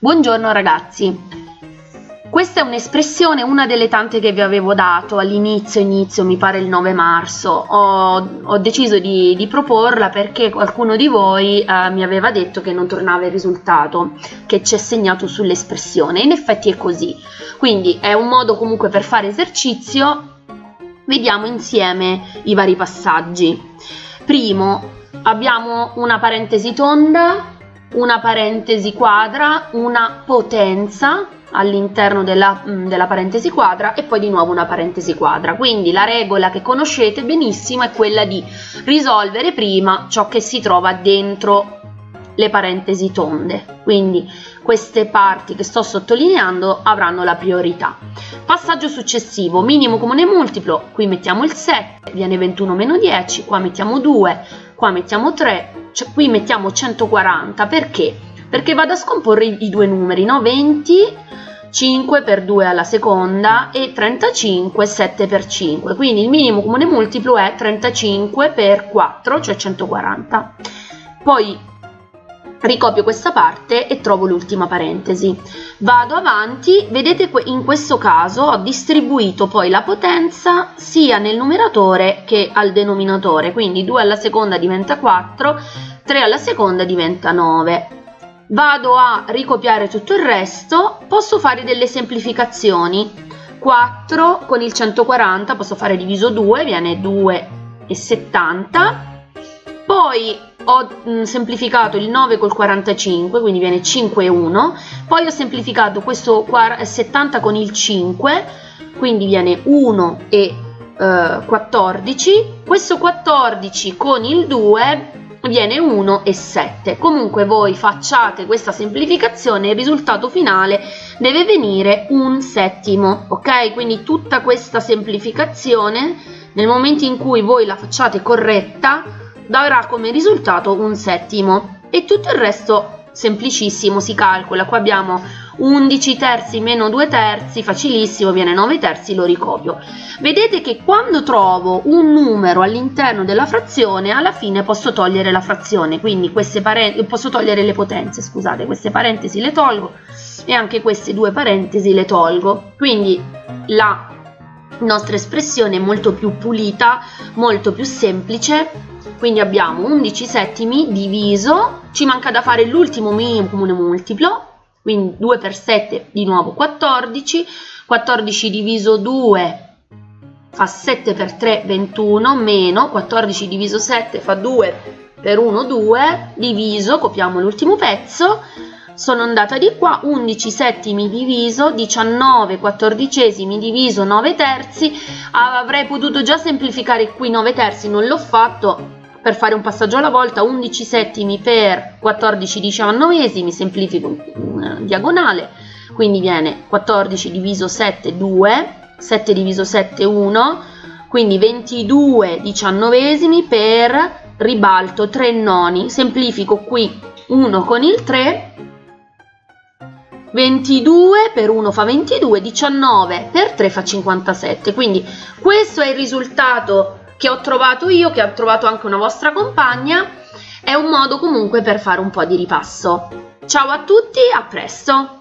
Buongiorno ragazzi! Questa è un'espressione, una delle tante che vi avevo dato all'inizio, inizio, mi pare il 9 marzo. Ho, ho deciso di, di, proporla perché qualcuno di voi eh, mi aveva detto che non tornava il risultato che c'è segnato sull'espressione. In effetti è così. Quindi è un modo comunque per fare esercizio. Vediamo insieme i vari passaggi. Primo, abbiamo una parentesi tonda, una parentesi quadra, una potenza all'interno della, mm, della, parentesi quadra e poi di nuovo una parentesi quadra. Quindi la regola che conoscete benissimo è quella di risolvere prima ciò che si trova dentro le parentesi tonde. Quindi queste parti che sto sottolineando avranno la priorità. Passaggio successivo, minimo comune multiplo, qui mettiamo il 7, viene 21 meno 10, qua mettiamo 2, qua mettiamo 3, cioè qui mettiamo 140, perché? Perché vado a scomporre i due numeri, no? 20 5 per 2 alla seconda e 35 7 per 5 quindi il minimo comune multiplo è 35 per 4 cioè 140 poi ricopio questa parte e trovo l'ultima parentesi vado avanti vedete in questo caso ho distribuito poi la potenza sia nel numeratore che al denominatore quindi 2 alla seconda diventa 4 3 alla seconda diventa 9 vado a ricopiare tutto il resto, posso fare delle semplificazioni. 4 con il 140 posso fare diviso 2, viene 2,70. Poi ho mh, semplificato il 9 col 45, quindi viene 5,1. Poi ho semplificato questo 70 con il 5, quindi viene 1 e eh, 14. Questo 14 con il 2 viene 1 e 7. Comunque voi facciate questa semplificazione, il risultato finale deve venire un settimo, ok? Quindi tutta questa semplificazione, nel momento in cui voi la facciate corretta, darà come risultato un settimo e tutto il resto semplicissimo si calcola. Qua abbiamo 11 terzi meno 2 terzi, facilissimo, viene 9 terzi, lo ricopio. Vedete che quando trovo un numero all'interno della frazione, alla fine posso togliere la frazione, quindi queste posso togliere le potenze, scusate, queste parentesi le tolgo e anche queste due parentesi le tolgo. Quindi la nostra espressione è molto più pulita, molto più semplice. Quindi abbiamo 11 settimi diviso, ci manca da fare l'ultimo minimo comune multiplo, quindi 2 per 7 di nuovo 14, 14 diviso 2 fa 7 per 3 21 meno. 14 diviso 7 fa 2 per 1 2 diviso, copiamo l'ultimo pezzo, sono andata di qua, 11 settimi diviso 19 quattordicesimi diviso 9 terzi, avrei potuto già semplificare qui 9 terzi, non l'ho fatto, per fare un passaggio alla volta 11 settimi per 14 diciannovesimi semplifico in diagonale. Quindi viene 14 diviso 7 2 7 diviso 7 1 quindi 22 diciannovesimi per ribalto 3 noni. Semplifico qui 1 con il 3 22 per 1 fa 22 19 per 3 fa 57 quindi questo è il risultato che ho trovato io, che ha trovato anche una vostra compagna, è un modo comunque per fare un po' di ripasso. Ciao a tutti, a presto!